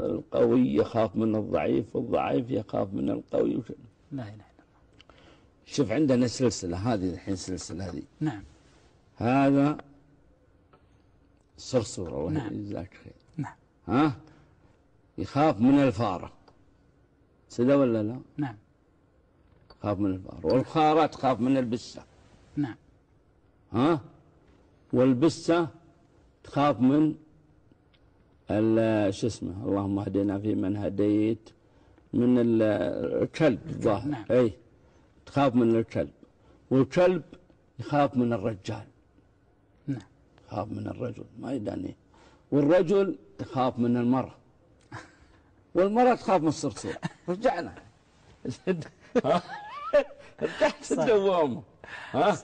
القوي يخاف من الضعيف والضعيف يخاف من القوي. لا إله إلا الله. شوف عندنا سلسلة هذه الحين سلسلة هذه. نعم. هذا صرصور الله نعم. يجزاك خير. نعم. ها؟ يخاف من الفارة سده ولا لا؟ نعم. يخاف من الفارة والفارة تخاف من البسة. نعم. ها؟ والبسة تخاف من شو اسمه اللهم اهدنا فيمن هديت من ال- الكلب الظاهر. نعم. أي تخاف من الكلب والكلب يخاف من الرجال. نعم. يخاف من الرجل ما يداني. والرجل يخاف من المرأة. والمرأة تخاف من الصرصور. رجعنا. رجعت الدوامة ها؟